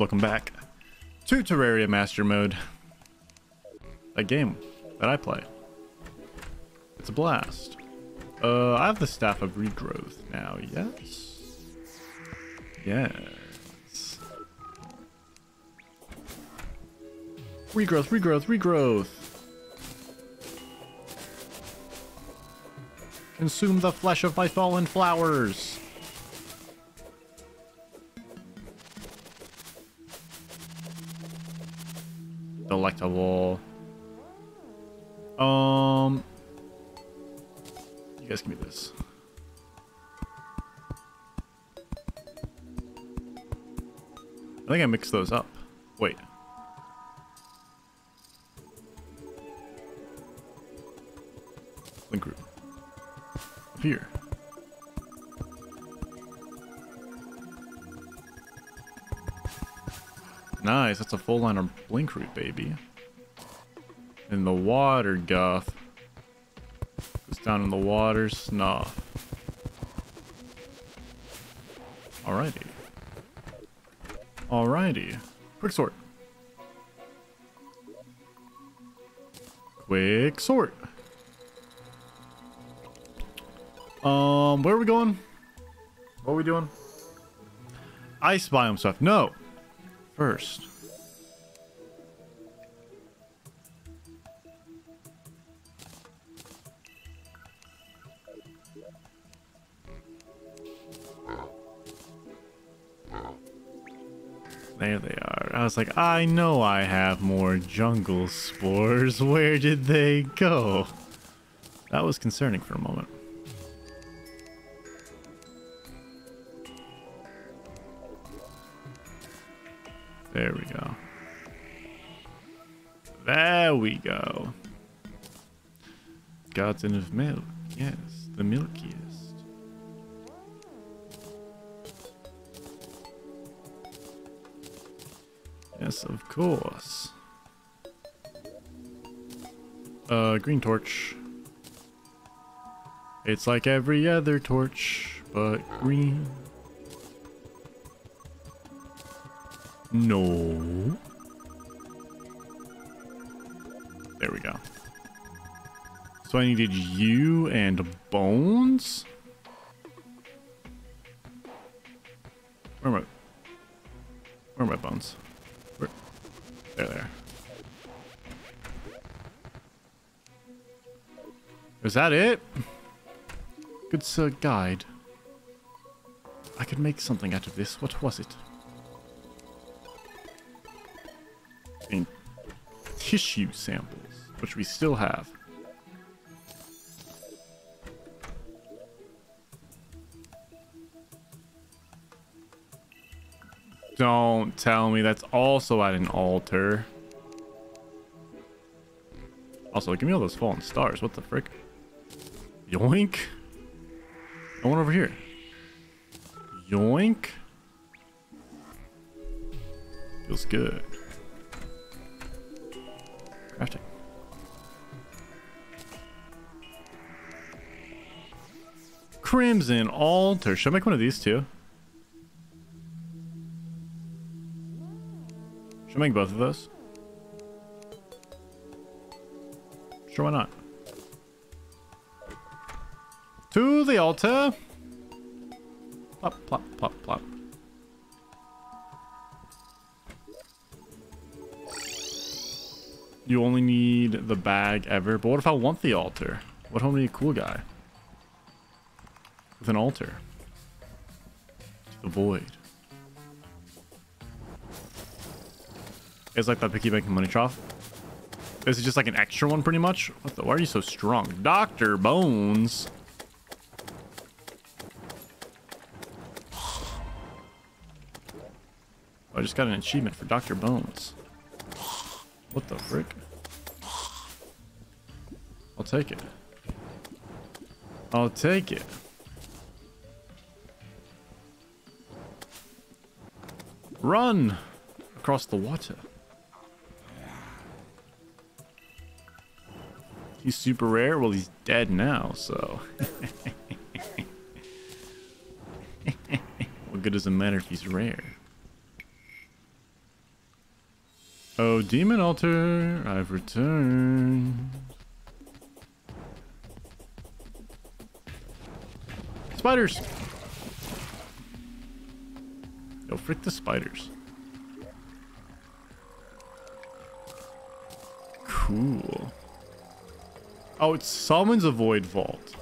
Welcome back to Terraria Master Mode. A game that I play. It's a blast. Uh, I have the Staff of Regrowth now, yes? Yes. Regrowth, regrowth, regrowth! Consume the flesh of my fallen flowers! Delectable. Um... You guys give me this. I think I mixed those up. Wait. Link group. Up here. Nice, that's a full line of blink root, baby. In the water guff goes down in the water snuff. Alrighty. Alrighty. Quick sort. Quick sort. Um, where are we going? What are we doing? Ice biome stuff. No. First. There they are. I was like, I know I have more jungle spores. Where did they go? That was concerning for a moment. There we go. Garden of milk. Yes, the milkiest. Yes, of course. Uh, green torch. It's like every other torch, but green. No. There we go. So I needed you and bones? Where am I? Where are my bones? Where? There, there. Is that it? Good sir guide. I could make something out of this. What was it? In tissue samples, which we still have. Don't tell me that's also at an altar. Also, give me all those fallen stars. What the frick? Yoink. I one over here. Yoink. Feels good. Crafting. Crimson altar. Should I make one of these too? Should I make both of those? Sure, why not? To the altar. Plop, plop, plop, plop. You only need the bag ever. But what if I want the altar? What if I need a cool guy? With an altar. To the void. It's like that picky banking money trough. This is just like an extra one pretty much. What the, why are you so strong? Dr. Bones. I just got an achievement for Dr. Bones. What the frick? I'll take it. I'll take it. Run across the water. He's super rare? Well, he's dead now, so. what good does it matter if he's rare? Oh, Demon Altar, I've returned. Spiders! Frick the spiders. Cool. Oh, it summons a void vault.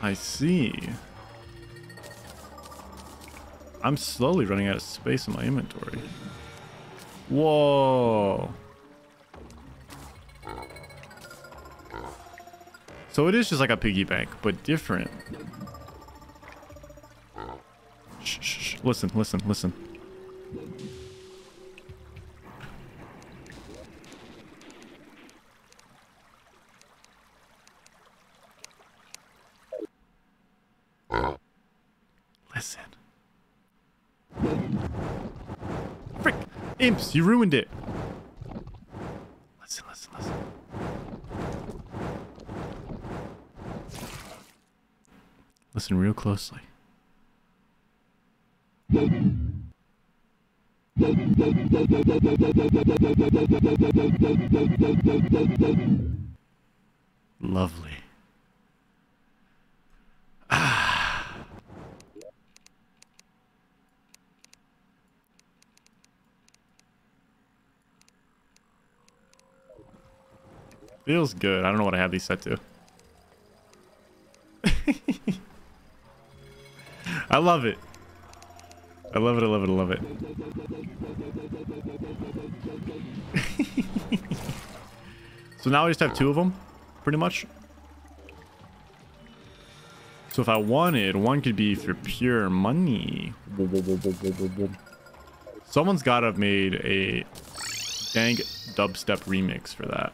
I see. I'm slowly running out of space in my inventory. Whoa. So it is just like a piggy bank, but different. Shh, shh, shh. Listen, listen, listen. Listen. Frick! Imps, you ruined it! Listen real closely. Lovely. Feels good. I don't know what I have these set to. I love it. I love it, I love it, I love it. so now I just have two of them, pretty much. So if I wanted, one could be for pure money. Someone's got to have made a dang dubstep remix for that.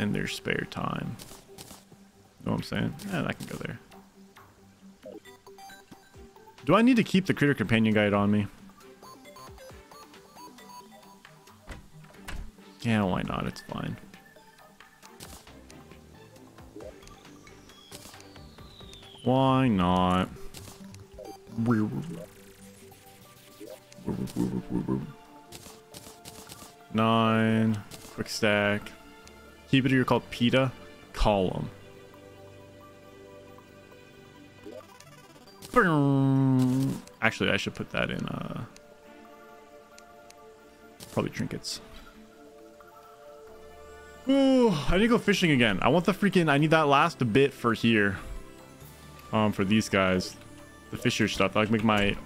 In their spare time. You know what I'm saying? Yeah, I can go there. Do I need to keep the Critter Companion Guide on me? Yeah, why not? It's fine. Why not? Nine. Quick stack. Keep it here called PETA. Column. Actually, I should put that in, uh... Probably trinkets. Ooh, I need to go fishing again. I want the freaking... I need that last bit for here. Um, for these guys. The fisher stuff. I like make my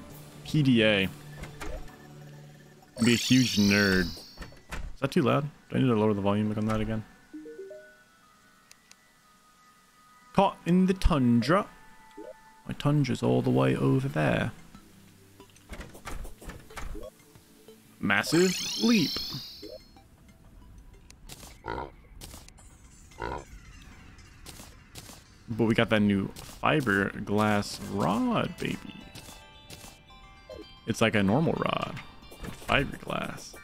PDA. Be a huge nerd. Is that too loud? Do I need to lower the volume on that again? Caught in the tundra. My tundra's all the way over there. Massive leap. But we got that new fiberglass rod, baby. It's like a normal rod, fiberglass.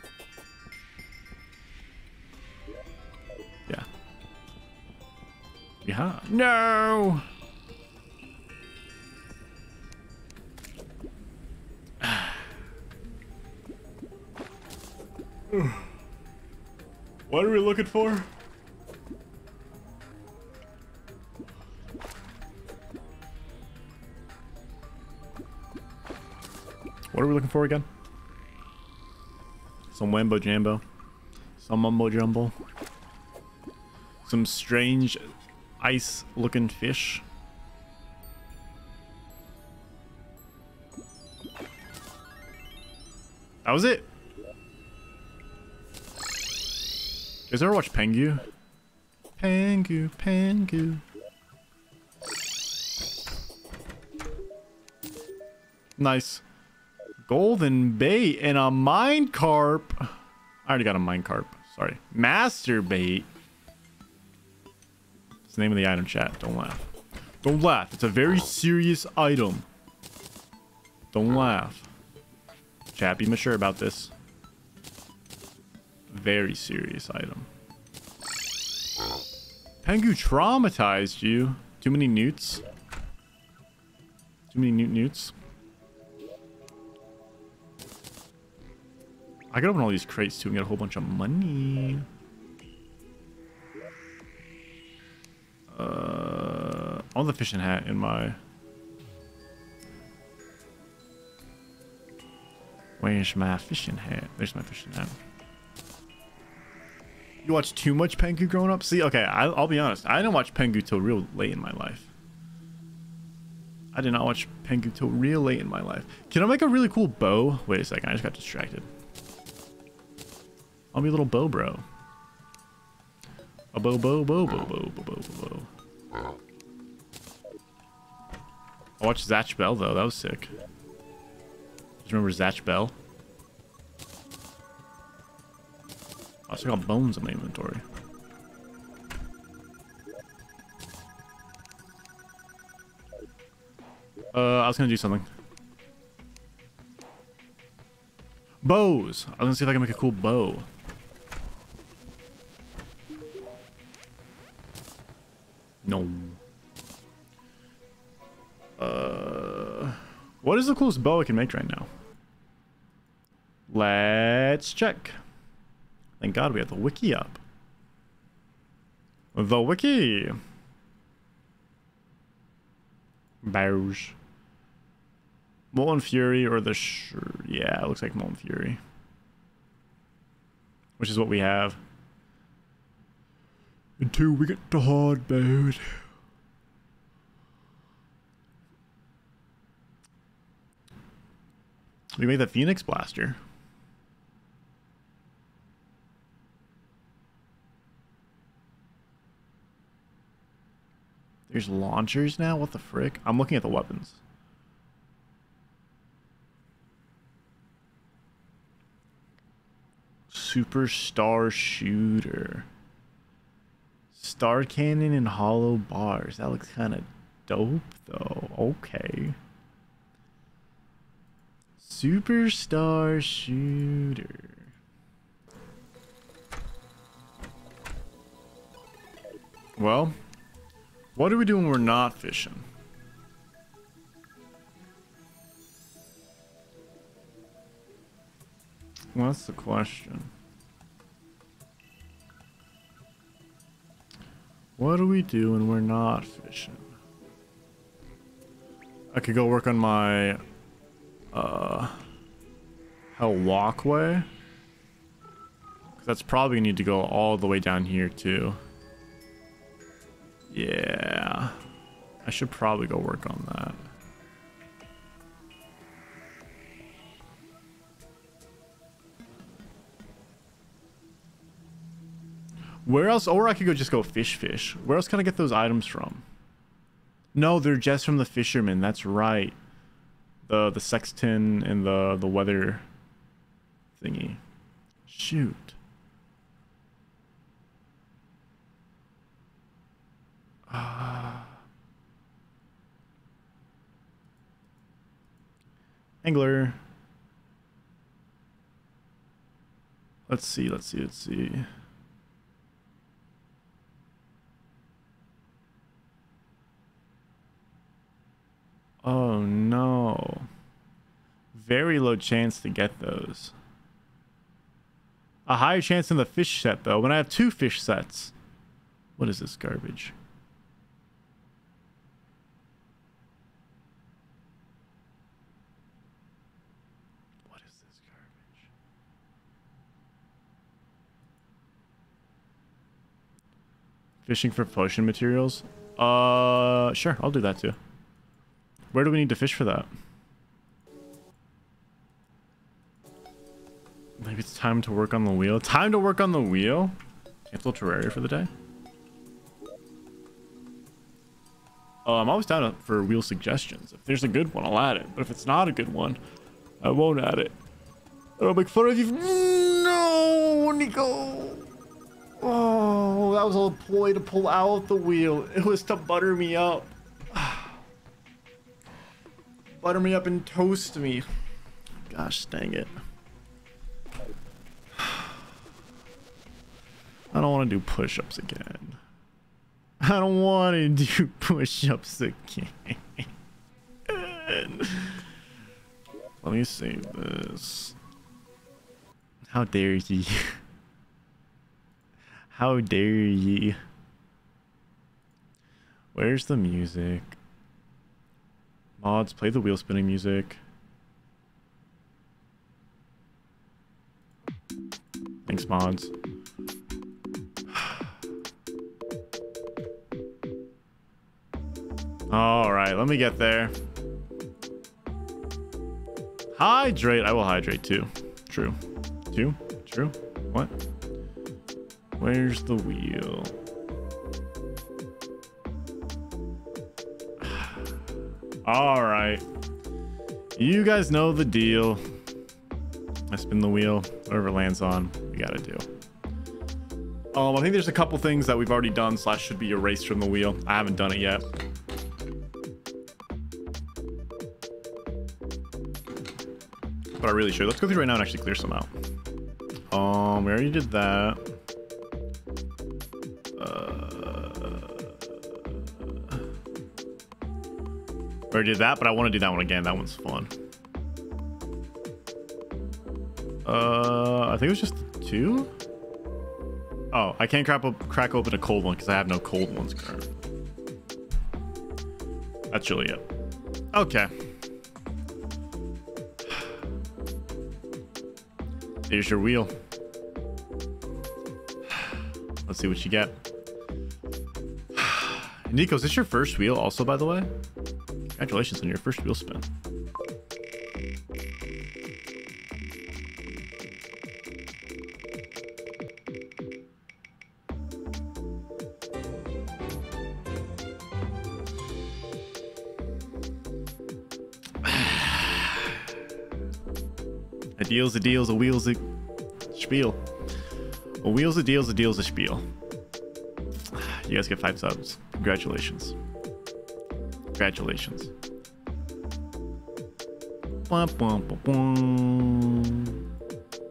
Yeah. Yeah. No! what are we looking for? What are we looking for again? Some wambo jambo. Some mumbo jumbo. Some strange ice looking fish. That was it. You guys ever watch Pingu? Pingu, Pingu. Nice. Golden bait and a mine carp. I already got a mine carp. Sorry. Master bait. It's the name of the item chat. Don't laugh. Don't laugh. It's a very serious item. Don't laugh. Chat, be mature about this. Very serious item. Pingu traumatized you. Too many newts. Too many newt newts. I could open all these crates too and get a whole bunch of money. Uh, I want the fishing hat in my... Where's my fishing hat? There's my fishing hat. You watch too much Pingu growing up? See, okay, I, will be honest. I didn't watch Pingu till real late in my life. I did not watch Pengu till real late in my life. Can I make a really cool bow? Wait a second, I just got distracted. I'll be a little bow bro. A bow bow bow bow bow bow bow bow. I watched Zatch Bell though, that was sick. Just remember Zatch Bell? Still got bones in my inventory. Uh, I was gonna do something. Bows! I was gonna see if I can make a cool bow. No. Uh, what is the coolest bow I can make right now? Let's check. Thank God we have the wiki up. The wiki. Bows. Molten Fury or the... yeah, it looks like Molten Fury. Which is what we have. Until we get to hard mode. We made the Phoenix Blaster. There's launchers now? What the frick? I'm looking at the weapons. Superstar Shooter. Star Cannon and hollow bars. That looks kind of dope, though. Okay. Superstar Shooter. Well, what do we do when we're not fishing? What's the question? What do we do when we're not fishing? I could go work on my uh hell walkway. That's probably gonna need to go all the way down here too. Yeah. I should probably go work on that. Where else? Or I could go just go fish fish. Where else can I get those items from? No, they're just from the fishermen. That's right. The the sextant and the the weather thingy. Shoot. Uh, angler. Let's see, let's see, let's see. Oh no. Very low chance to get those. A higher chance in the fish set though, when I have two fish sets. What is this garbage? What is this garbage? Fishing for potion materials? Uh, sure, I'll do that too. Where do we need to fish for that? Maybe it's time to work on the wheel. Time to work on the wheel? Cancel Terraria for the day? Oh, I'm always down for wheel suggestions. If there's a good one, I'll add it. But if it's not a good one, I won't add it. I'll make fun of you. No, Nico. Oh, that was a ploy to pull out the wheel. It was to butter me up. Butter me up and toast me. Gosh dang it. I don't want to do push-ups again. I don't want to do push-ups again. Let me save this. How dare ye? How dare ye? Where's the music? Mods, play the wheel spinning music. Thanks, mods. All right, let me get there. Hydrate. I will hydrate too. True. Two. True. What? Where's the wheel? All right. You guys know the deal. I spin the wheel. Whatever lands on, we gotta do. Um, I think there's a couple things that we've already done slash should be erased from the wheel. I haven't done it yet. But I really should. Let's go through right now and actually clear some out. Um, we already did that. Already did that, but I want to do that one again. That one's fun. Uh, I think it was just two. Oh, I can't crack, crack open a cold one because I have no cold ones currently. That's really it. Okay. Here's your wheel. Let's see what you get. Nico, is this your first wheel also, by the way? Congratulations on your first wheel spin. A deal's a deal's a wheel's a spiel. A wheel's a deal's a deal's a spiel. You guys get five subs. Congratulations. Congratulations.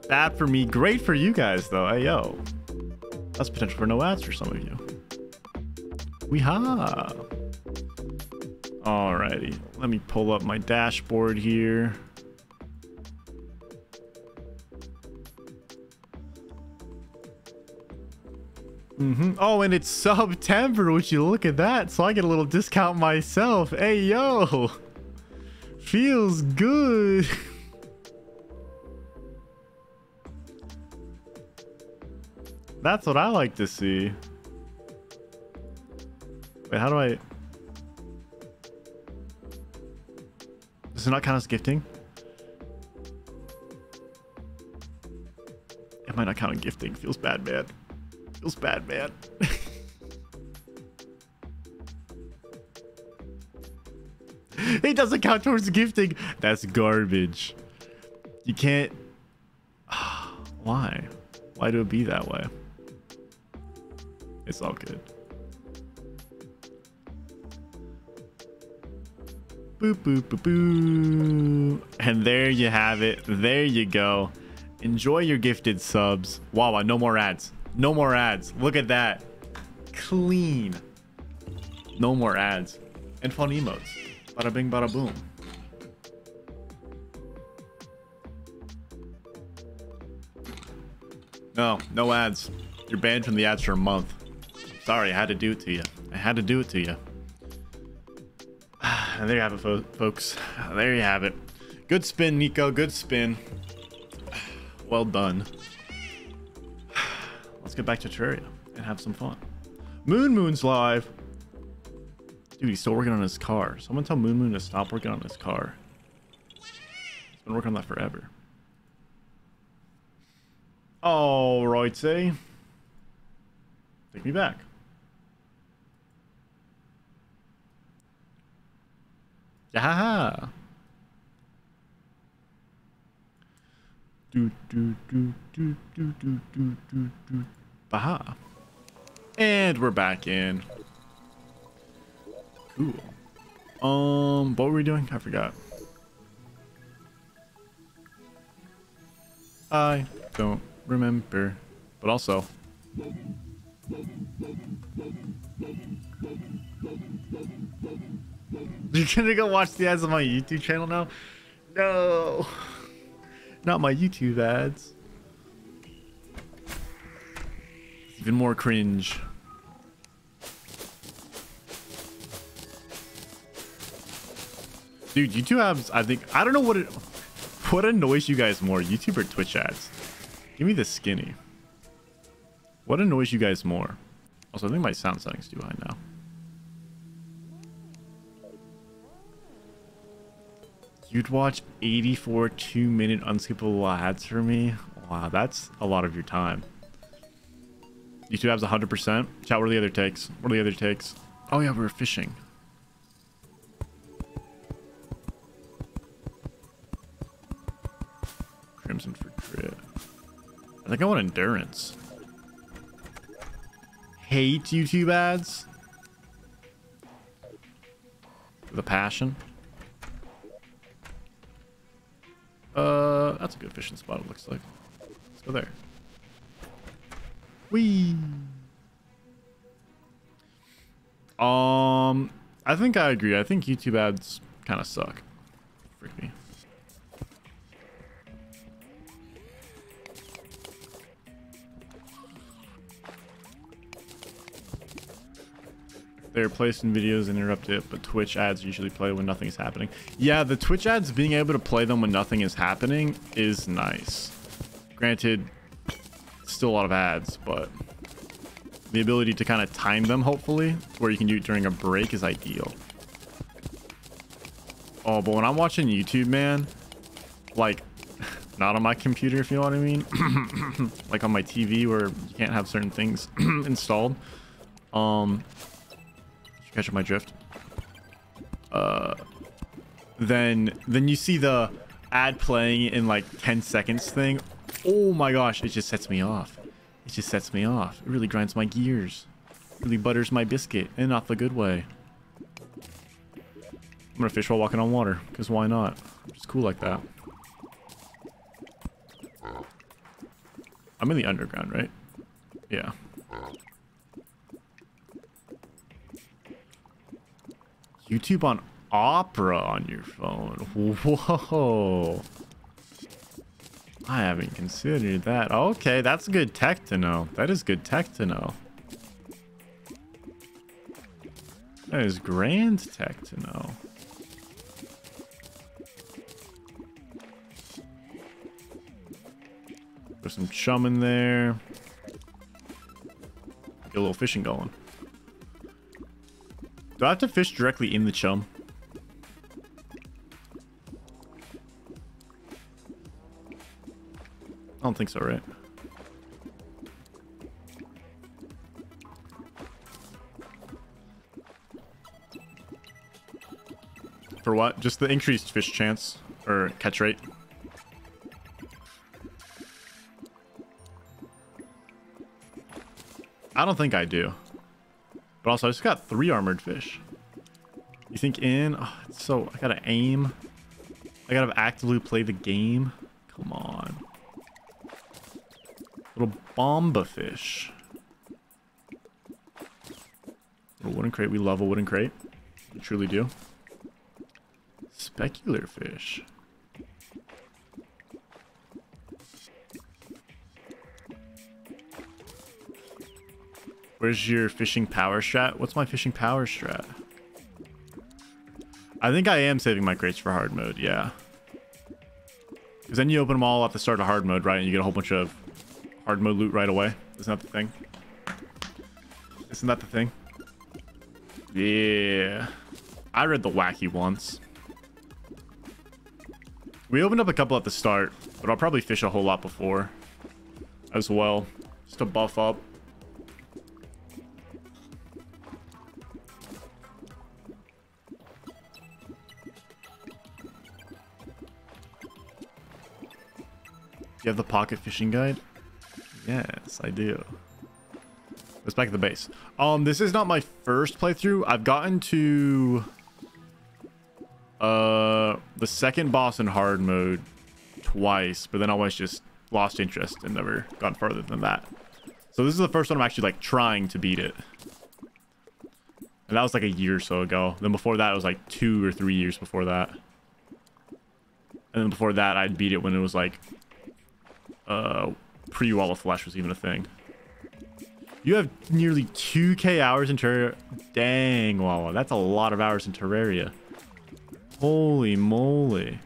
Bad for me, great for you guys though. Hey yo. That's potential for no ads for some of you. Weehaw. Alrighty. Let me pull up my dashboard here. Mm-hmm. Oh, and it's September. Would you look at that? So I get a little discount myself. Hey, yo. Feels good. That's what I like to see. Wait, how do I... Does it not count as gifting? It might not count as gifting. Feels bad, man. Feels bad, man. it doesn't count towards gifting. That's garbage. You can't... Why? Why do it be that way? It's all good. Boop, boop, boop, boop. And there you have it. There you go. Enjoy your gifted subs. Wow, no more ads. No more ads. Look at that. Clean. No more ads. And fun emotes. Bada bing, bada boom. No, no ads. You're banned from the ads for a month. Sorry, I had to do it to you. I had to do it to you. And there you have it, fo folks. There you have it. Good spin, Nico. Good spin. Well done. Get back to Terraria and have some fun. Moon Moon's live. Dude, he's still working on his car. Someone tell Moon Moon to stop working on his car. He's been working on that forever. All right, say. Take me back. Yeah. Do do do do do do do do do. Baha. And we're back in. Cool. Um, what were we doing? I forgot. I don't remember. But also. You're gonna go watch the ads on my YouTube channel now? No. Not my YouTube ads. Even more cringe. Dude, YouTube ads, I think, I don't know what it, what annoys you guys more, YouTube or Twitch ads? Give me the skinny. What annoys you guys more? Also, I think my sound setting's too high now. You'd watch 84 two-minute unskippable ads for me? Wow, that's a lot of your time. YouTube has 100%. Chat, what are the other takes? What are the other takes? Oh yeah, we were fishing. Crimson for crit. I think I want endurance. Hate YouTube ads. A passion. Uh, that's a good fishing spot, it looks like. Let's go there. Whee! Um, I think I agree. I think YouTube ads kind of suck. Freak me. They're placing videos and interrupt it, but Twitch ads usually play when nothing is happening. Yeah, the Twitch ads being able to play them when nothing is happening is nice. Granted, still a lot of ads, but the ability to kind of time them, hopefully, where you can do it during a break is ideal. Oh, but when I'm watching YouTube, man, like, not on my computer, if you know what I mean, like on my TV where you can't have certain things installed, um, you catch my drift? Uh, then, then you see the ad playing in like 10 seconds thing. Oh my gosh, it just sets me off. It just sets me off. It really grinds my gears. really butters my biscuit, and not the good way. I'm gonna fish while walking on water, because why not? I'm cool like that. I'm in the underground, right? Yeah. YouTube on Opera on your phone. Whoa. I haven't considered that. Okay, that's good tech to know. That is good tech to know. That is grand tech to know. Put some chum in there. Get a little fishing going. Do I have to fish directly in the chum? Think so, right? For what? Just the increased fish chance or catch rate? I don't think I do. But also, I just got three armored fish. You think in? Oh, so, I gotta aim. I gotta actively play the game. Bomba fish. Little wooden crate. We love a wooden crate. We truly do. Specular fish. Where's your fishing power strat? What's my fishing power strat? I think I am saving my crates for hard mode, yeah. Because then you open them all at the start of hard mode, right? And you get a whole bunch of hard mode loot right away. Isn't that the thing? Isn't that the thing? Yeah. I read the wacky once. We opened up a couple at the start, but I'll probably fish a whole lot before as well, just to buff up. Do you have the pocket fishing guide? Yes, I do. Let's back at the base. Um, this is not my first playthrough. I've gotten to uh the second boss in hard mode twice, but then I always just lost interest and never gone further than that. So this is the first one I'm actually like trying to beat it. And that was like a year or so ago. Then before that, it was like two or three years before that. And then before that, I'd beat it when it was like uh, pre-Wall of Flesh was even a thing. You have nearly 2k hours in Terraria. Dang, Wawa. That's a lot of hours in Terraria. Holy moly.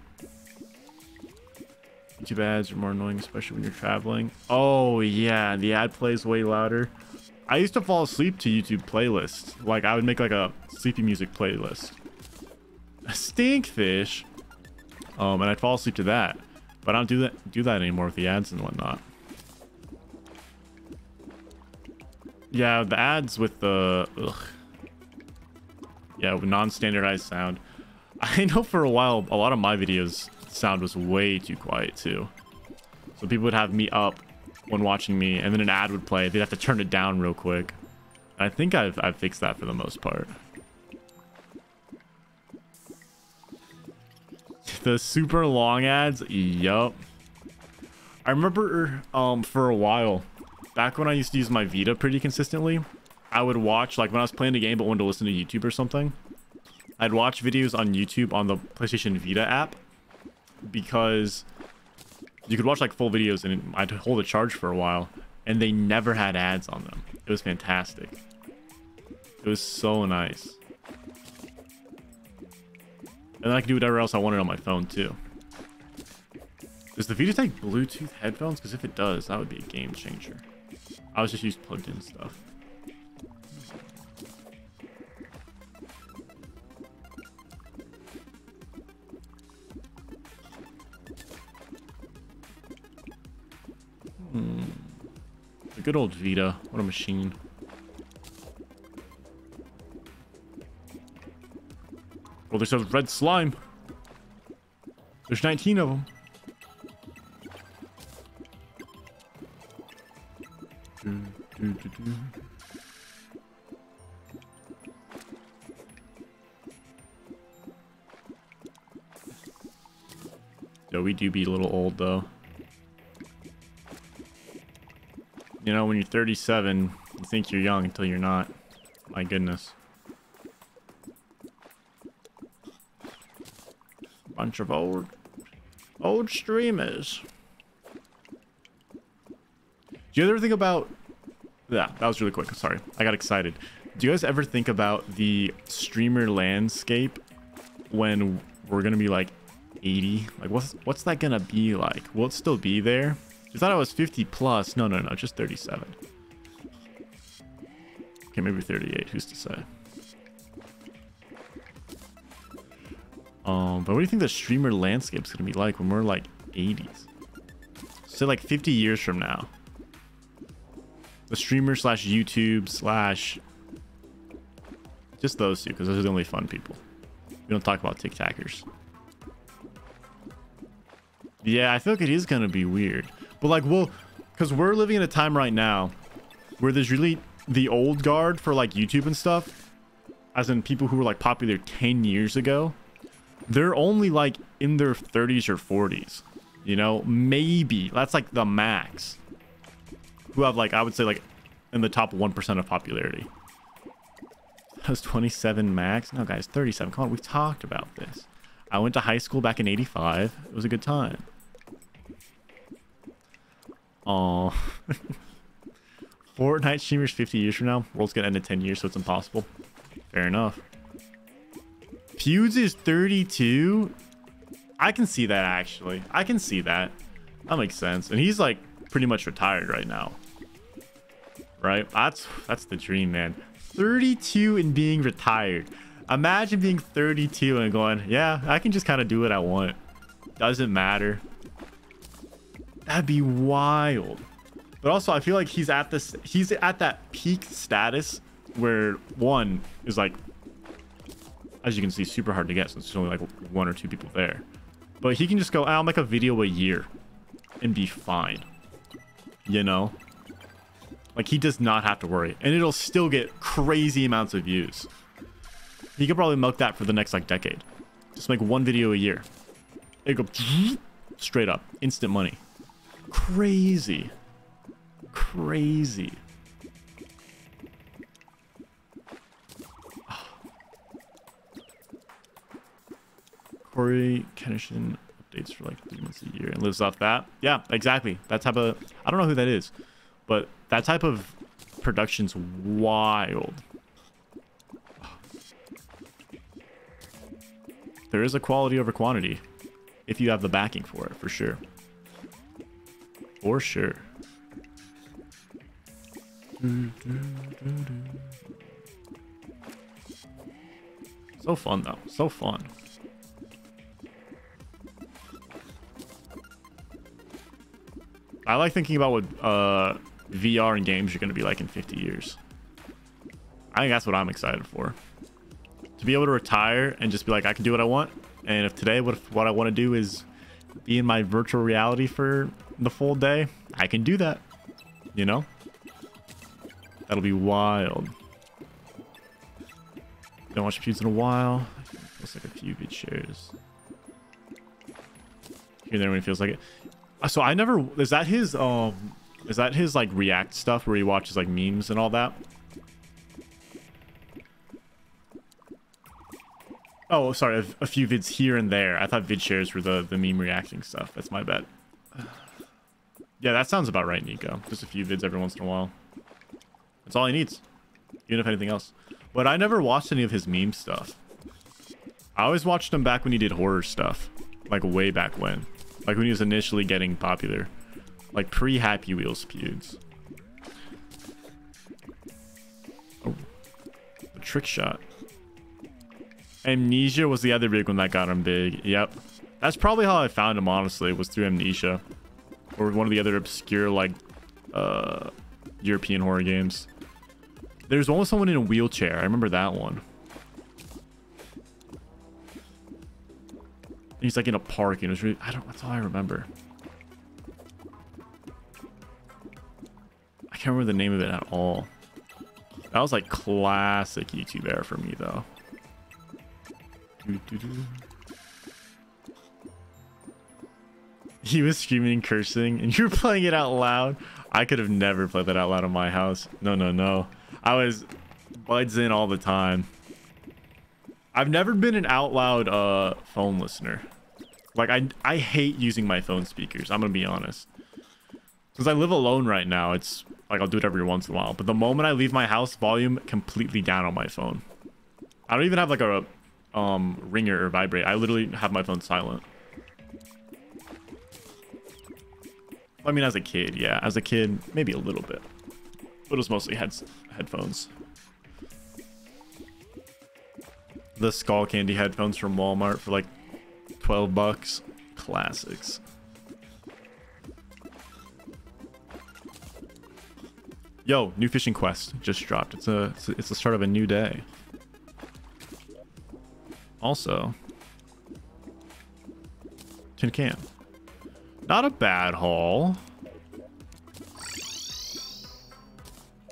YouTube ads are more annoying, especially when you're traveling. Oh, yeah. The ad plays way louder. I used to fall asleep to YouTube playlists. Like, I would make like a sleepy music playlist. A stinkfish. Um, and I'd fall asleep to that. But I don't do that do that anymore with the ads and whatnot. Yeah, the ads with the ugh. Yeah, non-standardized sound. I know for a while a lot of my videos sound was way too quiet too. So people would have me up when watching me and then an ad would play. They'd have to turn it down real quick. I think I've I've fixed that for the most part. the super long ads, yup. I remember um for a while back when I used to use my Vita pretty consistently, I would watch, like when I was playing a game but wanted to listen to YouTube or something, I'd watch videos on YouTube on the PlayStation Vita app because you could watch like full videos and I'd hold a charge for a while and they never had ads on them. It was fantastic. It was so nice. And then I could do whatever else I wanted on my phone too. Does the Vita take Bluetooth headphones? Because if it does, that would be a game changer. I was just used plugged in stuff. Hmm. The good old Vita. What a machine. Well, there's a red slime. There's 19 of them. Do, do, do. Yo, we do be a little old though. You know, when you're 37, you think you're young until you're not. My goodness. Bunch of old, old streamers. Do you ever think about yeah, that was really quick. Sorry. I got excited. Do you guys ever think about the streamer landscape when we're going to be like 80? Like what's what's that going to be like? Will it still be there? You thought I was 50 plus. No, no, no, just 37. Okay, maybe 38. Who's to say? Um, but what do you think the streamer landscape is going to be like when we're like 80s? So like 50 years from now the streamer slash YouTube slash just those two because those are the only fun people. We don't talk about TikTokers. Yeah, I feel like it is gonna be weird, but like, well, because we're living in a time right now where there's really the old guard for like YouTube and stuff, as in people who were like popular 10 years ago. They're only like in their 30s or 40s, you know, maybe that's like the max who have like I would say like in the top 1% of popularity. That was 27 max. No, guys, 37. Come on, we've talked about this. I went to high school back in 85. It was a good time. Oh, Fortnite streamers 50 years from now. World's gonna end in 10 years, so it's impossible. Fair enough. Pewds is 32? I can see that, actually. I can see that. That makes sense. And he's, like, pretty much retired right now. Right? That's that's the dream, man. 32 and being retired. Imagine being 32 and going, yeah, I can just kind of do what I want. Doesn't matter. That'd be wild. But also, I feel like he's at this, he's at that peak status where one is like, as you can see, super hard to get since there's only like one or two people there. But he can just go, I'll make a video a year and be fine you know? Like, he does not have to worry. And it'll still get crazy amounts of views. He could probably milk that for the next, like, decade. Just make one video a year. It go straight up. Instant money. Crazy. Crazy. Corey Kenishin updates for like three months a year and lives off that. Yeah, exactly. That type of, I don't know who that is, but that type of production's wild. There is a quality over quantity if you have the backing for it, for sure. For sure. So fun though. So fun. I like thinking about what uh, VR and games are going to be like in 50 years. I think that's what I'm excited for. To be able to retire and just be like, I can do what I want. And if today, what, if what I want to do is be in my virtual reality for the full day, I can do that. You know? That'll be wild. Don't watch Pewds in a while. Feels like a few vid shares. Here there when it feels like it. Uh, so I never is that his um is that his like react stuff where he watches like memes and all that? Oh, sorry, a, a few vids here and there. I thought vid shares were the the meme reacting stuff. That's my bet. Yeah, that sounds about right, Nico. Just a few vids every once in a while. That's all he needs. Even if anything else. But I never watched any of his meme stuff. I always watched him back when he did horror stuff. Like way back when. Like when he was initially getting popular. Like pre-Happy Wheels Pewds. Oh. A trick shot. Amnesia was the other big one that got him big. Yep. That's probably how I found him, honestly, was through Amnesia. Or one of the other obscure, like, uh, European horror games. There's almost someone in a wheelchair. I remember that one. He's like in a park and it really, I don't, that's all I remember. Can't remember the name of it at all. That was like classic YouTube era for me though. He was screaming and cursing and you were playing it out loud. I could have never played that out loud in my house. No, no, no. I was buds in all the time. I've never been an out loud uh, phone listener. Like I I hate using my phone speakers. I'm gonna be honest. Since I live alone right now, it's like I'll do it every once in a while. But the moment I leave my house, volume completely down on my phone. I don't even have like a um ringer or vibrate. I literally have my phone silent. I mean, as a kid, yeah. As a kid, maybe a little bit. But it was mostly heads headphones. The Skullcandy headphones from Walmart for like 12 bucks. Classics. Yo, new fishing quest just dropped. It's a it's, a it's the start of a new day. Also, tin can. Not a bad haul.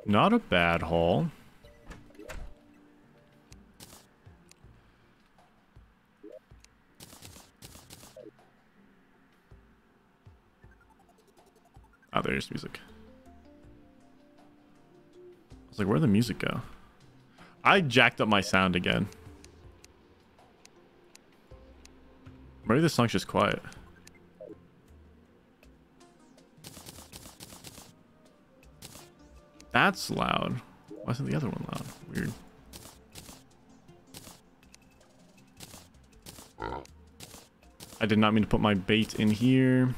Not a bad haul. Oh, there's music. Was like, where'd the music go? I jacked up my sound again. Maybe this song's just quiet. That's loud. Why isn't the other one loud? Weird. I did not mean to put my bait in here.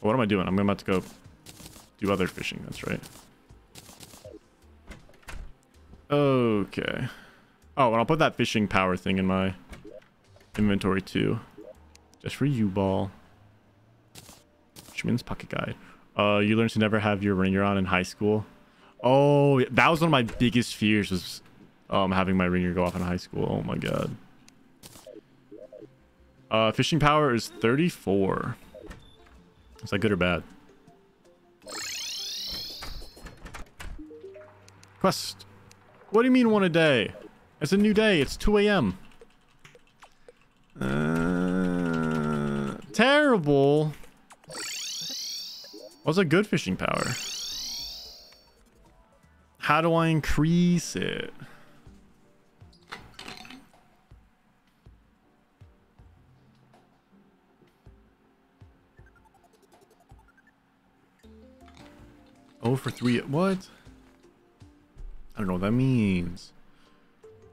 What am I doing? I'm about to go do other fishing. That's right. Okay. Oh, and I'll put that fishing power thing in my inventory too. Just for you, ball. Fisherman's pocket guide. Uh, you learned to never have your ringer on in high school. Oh, that was one of my biggest fears was um, having my ringer go off in high school. Oh my god. Uh, fishing power is 34. Is that good or bad? Quest. What do you mean one a day? It's a new day. It's 2 a.m. Uh, terrible. What's a good fishing power? How do I increase it? Oh, for three. What? I don't know what that means.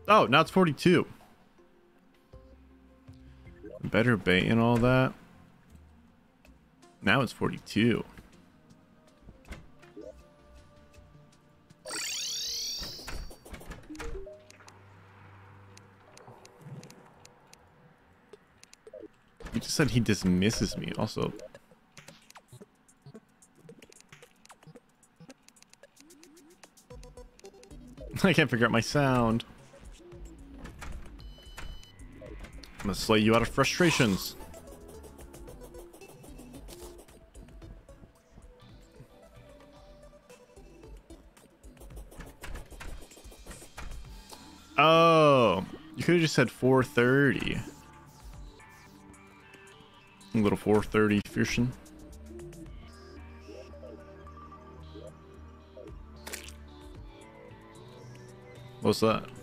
Oh, now it's 42. Better bait and all that. Now it's 42. He just said he dismisses me also. I can't figure out my sound. I'm gonna slay you out of frustrations. Oh, you could have just said 430. A little 430 fusion. What's that?